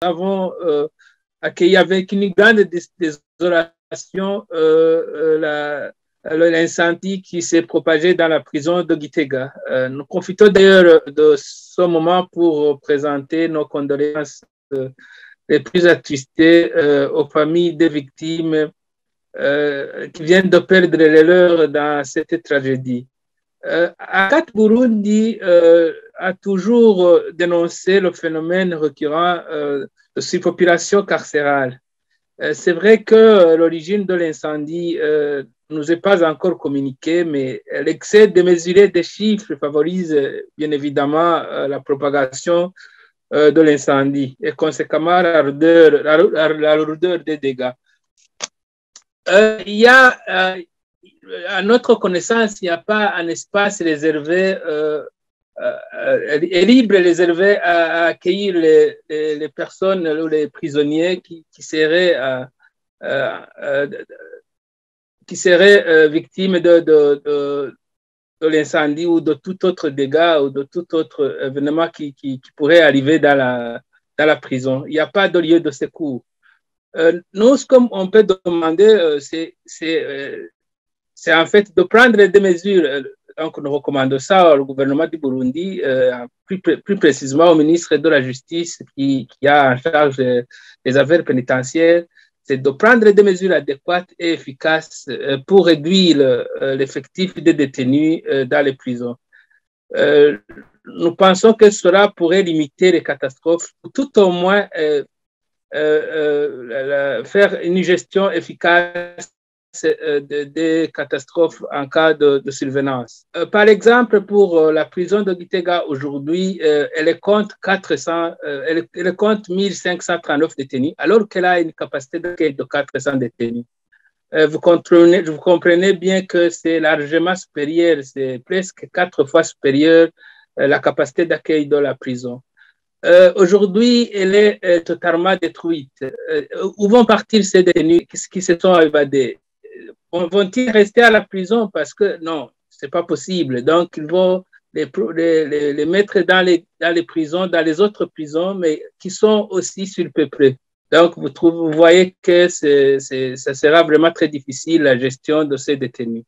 avons accueilli avec une grande désolation l'incendie qui s'est propagé dans la prison de Gitega. nous profitons d'ailleurs de ce moment pour présenter nos condoléances les plus attristées aux familles des victimes qui viennent de perdre les leurs dans cette tragédie. Euh, Akat Burundi euh, a toujours euh, dénoncé le phénomène récurrent de surpopulation carcérale. C'est vrai que l'origine de l'incendie ne nous est pas encore communiquée, mais l'excès de mesurer des chiffres favorise bien évidemment la propagation de l'incendie et conséquemment la lourdeur, des dégâts. Il y a à notre connaissance, il n'y a pas un espace réservé euh, euh, et libre réservé à, accueillir les, les, personnes ou les prisonniers qui, seraient, euh, victimes de, l'incendie ou de tout autre dégât ou de tout autre événement qui, pourrait arriver dans la, prison. Il n'y a pas de lieu de secours. nous, ce qu'on peut demander, c'est en fait de prendre des mesures. Euh, donc, nous recommandons ça au gouvernement du Burundi, euh, plus, précisément au ministre de la Justice qui, a en charge des affaires pénitentiaires, c'est de prendre des mesures adéquates et efficaces euh, pour réduire l'effectif des détenus dans les prisons. nous pensons que cela pourrait limiter les catastrophes, ou tout au moins faire une gestion efficace euh, des catastrophes en cas de, de survenance. Euh, par exemple, pour euh, la prison de Gitega aujourd'hui, elle compte 400, elle, compte 1539 détenus, alors qu'elle a une capacité d'accueil de 400 détenus. Vous comprenez, bien que c'est largement supérieur, c'est presque quatre fois supérieur la capacité d'accueil de la prison. Aujourd'hui, elle est totalement détruite. où vont partir ces détenus qui se sont évadés? Vont-ils rester à la prison parce que non, c'est pas possible. Donc, ils vont les, mettre dans les, prisons, dans les autres prisons, mais qui sont aussi surpeuplées. Donc, vous, voyez que c'est, ça sera vraiment très difficile la gestion de ces détenus.